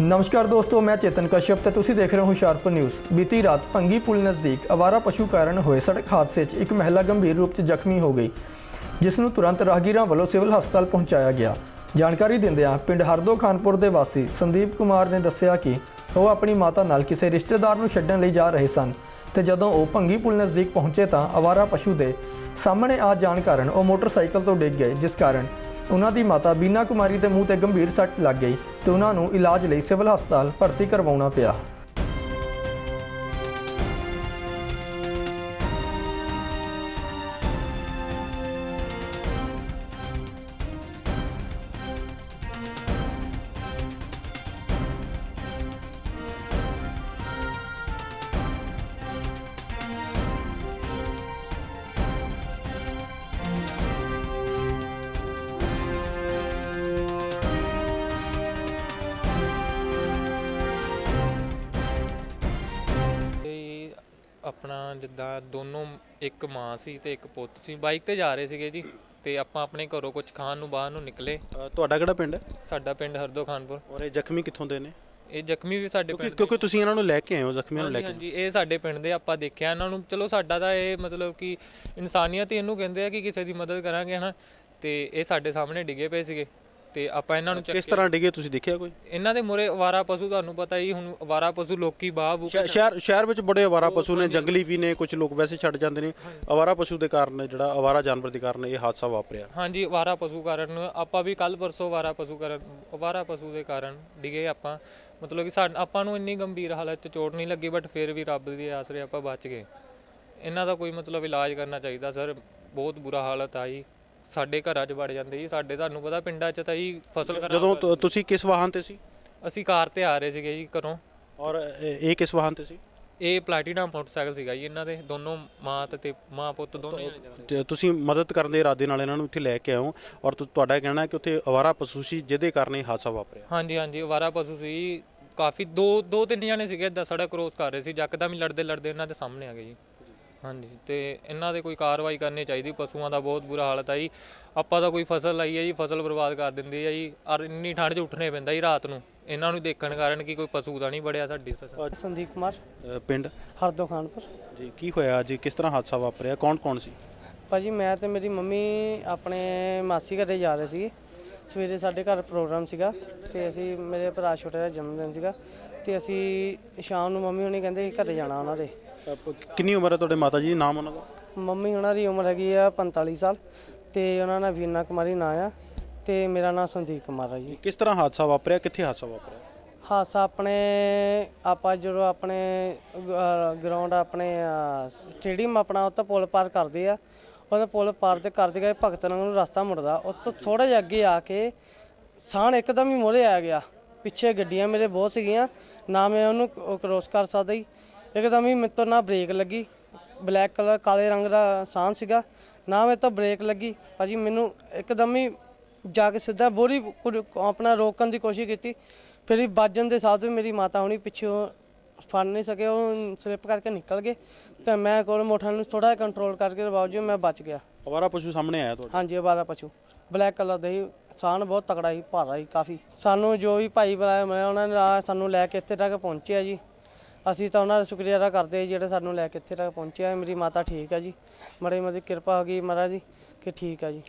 ਨਮਸਕਾਰ ਦੋਸਤੋ, ਮੈਂ ਚੇਤਨ ਕਸ਼ਯਪ ਤੇ ਤੁਸੀਂ ਦੇਖ ਰਹੇ ਹੋ ਹੁਸ਼ਿਆਰਪੁਰ ਨਿਊਜ਼। ਬੀਤੀ ਰਾਤ ਭੰਗੀ ਪੁਲ ਨਜ਼ਦੀਕ ਅਵਾਰਾ ਪਸ਼ੂ ਕਾਰਨ ਹੋਏ ਸੜਕ ਹਾਦਸੇ 'ਚ ਇੱਕ ਮਹਿਲਾ ਗੰਭੀਰ ਰੂਪ 'ਚ ਜ਼ਖਮੀ ਹੋ ਗਈ, ਜਿਸ ਨੂੰ ਤੁਰੰਤ ਰਾਹਗੀਰਾਂ ਵੱਲੋਂ ਸਿਵਲ ਹਸਪਤਾਲ ਪਹੁੰਚਾਇਆ ਗਿਆ। ਜਾਣਕਾਰੀ ਦਿੰਦਿਆਂ ਪਿੰਡ ਹਰਦੋ ਖਾਨਪੁਰ ਦੇ ਵਾਸੀ ਸੰਦੀਪ ਕੁਮਾਰ ਨੇ ਦੱਸਿਆ ਕਿ ਉਹ ਆਪਣੀ ਮਾਤਾ ਨਾਲ ਕਿਸੇ ਰਿਸ਼ਤੇਦਾਰ ਨੂੰ ਛੱਡਣ ਲਈ ਜਾ ਰਹੇ ਸਨ ਤੇ ਜਦੋਂ ਉਹ ਭੰਗੀ ਪੁਲ ਨਜ਼ਦੀਕ ਪਹੁੰਚੇ ਤਾਂ ਅਵਾਰਾ ਪਸ਼ੂ ਦੇ ਸਾਹਮਣੇ ਆ ਜਾਣ ਕਾਰਨ ਉਹ ਮੋਟਰਸਾਈਕਲ ਤੋਂ ਡਿੱਗ ਗਏ, ਜਿਸ ਕਾਰਨ ਉਹਨਾਂ ਦੀ ਮਾਤਾ ਬੀਨਾ ਕੁਮਾਰੀ ਦੇ ਮੂੰਹ ਤੇ ਗੰਭੀਰ ਸੱਟ ਲੱਗ ਗਈ ਤੇ ਉਹਨਾਂ ਨੂੰ ਇਲਾਜ ਲਈ ਸਿਵਲ ਹਸਪਤਾਲ ਭਰਤੀ ਕਰਵਾਉਣਾ ਪਿਆ। ਆਪਣਾ ਜਿੱਦਾਂ ਦੋਨੋਂ ਇੱਕ ਮਾਂ ਸੀ ਤੇ ਇੱਕ ਪੁੱਤ ਸੀ। ਬਾਈਕ ਤੇ ਜਾ ਰਹੇ ਸੀਗੇ ਜੀ ਤੇ ਆਪਾਂ ਆਪਣੇ ਘਰੋਂ ਕੁਝ ਖਾਣ ਨੂੰ ਬਾਹਰ ਨੂੰ ਨਿਕਲੇ। ਤੁਹਾਡਾ ਕਿਹੜਾ ਪਿੰਡ ਹੈ? ਸਾਡਾ ਪਿੰਡ ਹਰਦੋ ਖਾਨਪੁਰ। ਔਰ ਇਹ ਜ਼ਖਮੀ ਕਿੱਥੋਂ ਦੇ ਨੇ? ਇਹ ਜ਼ਖਮੀ ਵੀ ਸਾਡੇ ਪਿੰਡ ਕਿਉਂਕਿ ਤੁਸੀਂ ਇਹਨਾਂ ਨੂੰ ਲੈ ਕੇ ਆਏ ਹੋ ਜ਼ਖਮੀਆਂ ਨੂੰ ਲੈ ਕੇ ਹਾਂਜੀ ਇਹ ਸਾਡੇ ਪਿੰਡ ਦੇ ਆਪਾਂ ਦੇਖਿਆ। ਇਹਨਾਂ ਨੂੰ ਚਲੋ ਸਾਡਾ ਤਾਂ ਇਹ ਮਤਲਬ ਕਿ ਇਨਸਾਨੀਅਤ ਇਹਨੂੰ ਕਹਿੰਦੇ ਆ ਕਿ ਕਿਸੇ ਦੀ ਮਦਦ ਕਰਾਂਗੇ ਹਨਾ? ਤੇ ਇਹ ਸਾਡੇ ਸਾਹਮਣੇ ਡਿੱਗੇ ਪਏ ਸੀਗੇ। ਤੇ ਆਪਾਂ ਇਹਨਾਂ ਨੂੰ ਕਿਸ ਤਰ੍ਹਾਂ ਡਿੱਗੇ ਤੁਸੀਂ ਦੇਖਿਆ ਕੋਈ? ਇਹਨਾਂ ਦੇ ਮੂਹਰੇ ਅਵਾਰਾ ਪਸ਼ੂ ਤੁਹਾਨੂੰ ਪਤਾ ਹੀ ਹੁਣ ਅਵਾਰਾ ਪਸ਼ੂ ਲੋਕੀ ਬਾਹ ਸ਼ਹਿਰ ਸ਼ਹਿਰ ਵਿੱਚ ਬੜੇ ਅਵਾਰਾ ਪਸ਼ੂ ਨੇ ਜੰਗਲੀ ਵੀ ਨੇ ਕੁਝ ਲੋਕ ਵੈਸੇ ਛੱਡ ਜਾਂਦੇ ਨੇ। ਅਵਾਰਾ ਪਸ਼ੂ ਦੇ ਕਾਰਨ ਜਿਹੜਾ ਅਵਾਰਾ ਜਾਨਵਰ ਦੇ ਕਾਰਨ ਇਹ ਹਾਦਸਾ ਵਾਪਰਿਆ। ਹਾਂਜੀ ਅਵਾਰਾ ਪਸ਼ੂ ਕਾਰਨ ਆਪਾਂ ਵੀ ਕੱਲ ਪਰਸੋਂ ਅਵਾਰਾ ਪਸ਼ੂ ਕਾਰਨ ਅਵਾਰਾ ਪਸ਼ੂ ਦੇ ਕਾਰਨ ਡਿਗੇ ਆਪਾਂ। ਮਤਲਬ ਕਿ ਸਾਡ ਆਪਾਂ ਨੂੰ ਇੰਨੀ ਗੰਭੀਰ ਹਾਲਤ 'ਚ ਚੋਟ ਨਹੀਂ ਲੱਗੀ ਬਟ ਫਿਰ ਵੀ ਰੱਬ ਦੀ ਆਸਰੇ ਆਪਾਂ ਬਚ ਗਏ। ਇਹਨਾਂ ਦਾ ਕੋਈ ਮਤਲਬ ਇਲਾਜ ਕਰਨਾ ਚਾਹੀਦਾ ਸਰ। ਬਹੁਤ ਬੁਰਾ ਹਾਲਤ ਆਈ ਸਾਡੇ ਘਰਾਂ 'ਚ ਵੜ ਜਾਂਦੇ ਜੀ ਸਾਡੇ ਤੁਹਾਨੂੰ ਪਤਾ ਪਿੰਡਾਂ 'ਚ ਤਾਂ ਹੀ ਫਸਲ ਖਰਾਬ ਜਦੋਂ ਤੁ- ਤੁਸੀਂ ਕਿਸ ਵਾਹਨ ਤੇ ਸੀ? ਅਸੀਂ ਕਾਰ ਤੇ ਆ ਰਹੇ ਸੀਗੇ ਜੀ ਘਰੋਂ। ਔਰ ਇਹ ਇਹ ਕਿਸ ਵਾਹਨ ਤੇ ਸੀ? ਇਹ ਪਲੈਟੀਨਾ ਮੋਟਰਸਾਈਕਲ ਸੀਗਾ ਜੀ ਇਹਨਾਂ ਦੇ ਦੋਨੋਂ ਮਾਂ ਤੇ- ਤੇ ਮਾਂ ਪੁੱਤ ਦੋਨੇ ਜਾ ਤੇ ਤੁਸੀਂ ਮਦਦ ਕਰਨ ਦੇ ਇਰਾਦੇ ਨਾਲ ਇਹਨਾਂ ਨੂੰ ਇੱਥੇ ਲੈ ਕੇ ਹੋ ਔਰ ਤੁ- ਤੁਹਾਡਾ ਕਹਿਣਾ ਹੈ ਕਿ ਉੱਥੇ ਅਵਾਰਾ ਪਸ਼ੂ ਸੀ ਜਿਹਦੇ ਕਾਰਨ ਇਹ ਹਾਦਸਾ ਵਾਪਰਿਆ। ਹਾਂਜੀ ਹਾਂਜੀ ਅਵਾਰਾ ਪਸ਼ੂ ਸੀ ਕਾਫੀ ਦੋ ਦੋ ਤਿੰਨ ਜਣੇ ਸੀਗੇ ਏਦਾਂ ਸੜਕ ਕ੍ਰੋਸ ਕਰ ਰਹੇ ਸੀ ਜੱਕਦਮ ਹੀ ਲੜਦੇ ਲੜਦੇ ਇਹਨਾਂ ਦੇ ਸਾਹਮਣੇ ਆ ਗਏ ਜੀ। ਹਾਂਜੀ ਤੇ ਇਹਨਾਂ ਦੇ ਕੋਈ ਕਾਰਵਾਈ ਕਰਨੀ ਚਾਹੀਦੀ ਪਸ਼ੂਆਂ ਦਾ ਬਹੁਤ ਬੁਰਾ ਹਾਲਤ ਆ ਜੀ। ਆਪਾਂ ਤਾਂ ਕੋਈ ਫਸਲ ਲਾਈ ਹੈ ਜੀ ਫਸਲ ਬਰਬਾਦ ਕਰ ਦਿੰਦੀ ਹੈ ਜੀ ਔਰ ਇੰਨੀ ਠੰਡ 'ਚ ਉੱਠਣੇ ਪੈਂਦਾ ਜੀ ਰਾਤ ਨੂੰ। ਇਹਨਾਂ ਨੂੰ ਦੇਖਣ ਕਾਰਨ ਕਿ ਕੋਈ ਪਸ਼ੂ ਤਾਂ ਨਹੀਂ ਬੜਿਆ ਸਾਡੀ ਫਸਲ। ਸੰਦੀਪ ਕੁਮਾਰ। ਪਿੰਡ? ਹਰਦੋ ਖਾਨਪੁਰ। ਜੀ ਕੀ ਹੋਇਆ ਜੀ ਕਿਸ ਤਰ੍ਹਾਂ ਹਾਦਸਾ ਵਾਪਰਿਆ? ਕੌਣ ਕੌਣ ਸੀ? ਭਾਜੀ ਮੈਂ ਤੇ ਮੇਰੀ ਮੰਮੀ ਆਪਣੇ ਮਾਸੀ ਘਰੇ ਜਾ ਰਹੇ ਸੀਗੇ। ਸਵੇਰੇ ਸਾਡੇ ਘਰ ਪ੍ਰੋਗਰਾਮ ਸੀਗਾ ਤੇ ਅਸੀਂ ਮੇਰੇ ਭਰਾ ਛੋਟੇ ਦਾ ਜਨਮ ਦਿਨ ਸੀਗਾ ਤੇ ਅਸੀਂ ਸ਼ਾਮ ਨੂੰ ਮੰਮੀ ਹੁਣੀ ਕਹਿੰਦੇ ਸੀ ਘਰੇ ਜਾਣਾ ਉਹਨਾਂ ਦੇ। ਕਿੰਨੀ ਉਮਰ ਹੈ ਤੁਹਾਡੇ ਮਾਤਾ ਜੀ? ਨਾਮ ਉਹਨਾਂ ਦਾ? ਮੰਮੀ ਉਹਨਾਂ ਦੀ ਉਮਰ ਹੈਗੀ ਆ 45 ਸਾਲ ਤੇ ਉਹਨਾਂ ਦਾ ਵੀਨਾ ਕੁਮਾਰੀ ਨਾਂ ਆ ਤੇ ਮੇਰਾ ਨਾਮ ਸੰਦੀਪ ਕੁਮਾਰ ਆ ਜੀ। ਕਿਸ ਤਰ੍ਹਾਂ ਹਾਦਸਾ ਵਾਪਰਿਆ? ਕਿੱਥੇ ਹਾਦਸਾ ਵਾਪਰਿਆ? ਹਾਸਾ ਆਪਣੇ ਆਪਾਂ ਜਦੋਂ ਆਪਣੇ ਗਰਾਊਂਡ ਆਪਣੇ ਸਟੇਡੀਅਮ ਆਪਣਾ ਉੱਤੇ ਪੁਲ ਪਾਰ ਕਰਦੇ ਆ ਉਹਦੇ ਪੁਲ ਪਾਰ ਤੇ ਕਰਦੇ ਗਏ ਭਗਤ ਨਗਰ ਨੂੰ ਰਸਤਾ ਮੁੜਦਾ। ਤੋਂ ਥੋੜਾ ਜਿਹਾ ਅੱਗੇ ਆ ਕੇ ਸਾਹਣ ਇੱਕਦਮ ਹੀ ਮੋਰੇ ਆ ਗਿਆ। ਪਿੱਛੇ ਗੱਡੀਆਂ ਮੇਰੇ ਬਹੁਤ ਸੀਗੀਆਂ ਨਾ ਮੈਂ ਉਹਨੂੰ ਕ੍ਰੋਸ ਕਰ ਸਕਦਾ ਹੀ ਇੱਕਦਮ ਹੀ ਮੇਰੇ ਤੋਂ ਨਾ ਬ੍ਰੇਕ ਲੱਗੀ। ਬਲੈਕ ਕਲਰ ਕਾਲੇ ਰੰਗ ਦਾ ਸਾਹਣ ਸੀਗਾ। ਨਾ ਮੇਰੇ ਤੋਂ ਬ੍ਰੇਕ ਲੱਗੀ। ਭਾਜੀ ਮੈਨੂੰ ਇੱਕਦਮ ਹੀ ਜਾ ਕੇ ਸਿੱਧਾ ਬੋਰੀ ਆਪਣਾ ਰੋਕਣ ਦੀ ਕੋਸ਼ਿਸ਼ ਕੀਤੀ। ਫਿਰ ਹੀ ਵੱਜਣ ਦੇ ਸਾਥ ਮੇਰੀ ਮਾਤਾ ਹੁਣੀ ਪਿੱਛੋਂ ਫੜ ਨਹੀਂ ਸਕੇ ਉਹ ਸਲਿੱਪ ਕਰਕੇ ਨਿਕਲ ਗਏ। ਤੇ ਮੈਂ ਕੋਲ ਮੋਟਰ ਨੂੰ ਥੋੜਾ ਕੰਟਰੋਲ ਕਰਕੇ ਬਾਵਜੂਦ ਮੈਂ ਬਚ ਗਿਆ। ਅਵਾਰਾ ਪਸ਼ੂ ਸਾਹਮਣੇ ਆਇਆ ਤੁਹਾਡੇ? ਹਾਂਜੀ ਅਵਾਰਾ ਪਸ਼ੂ। ਬਲੈਕ ਕਲਰ ਦਾ ਹੀ ਸਾਨ ਬਹੁਤ ਤਕੜਾ ਸੀ ਭਾਰਾ ਸੀ ਕਾਫੀ। ਸਾਨੂੰ ਜੋ ਵੀ ਭਾਈ ਬੁਲਾਇਆ ਮਿਲਿਆ ਉਹਨਾਂ ਨੇ ਸਾਨੂੰ ਲੈ ਕੇ ਇੱਥੇ ਤੱਕ ਪਹੁੰਚਿਆ ਜੀ। ਅਸੀਂ ਤਾਂ ਉਹਨਾਂ ਦਾ ਸ਼ੁਕਰੀਆ ਅਦਾ ਕਰਦੇ ਹਾਂ ਜੀ ਜਿਹੜੇ ਸਾਨੂੰ ਲੈ ਕੇ ਇੱਥੇ ਤੱਕ ਪਹੁੰਚਿਆ ਮੇਰੀ ਮਾਤਾ ਠੀਕ ਹੈ ਜੀ। ਮੜੀ ਮਦੀ ਕਿਰਪਾ ਹੋ ਗਈ ਮਹਾਰਾਜ ਜੀ ਕਿ ਠੀਕ ਹੈ ਜੀ।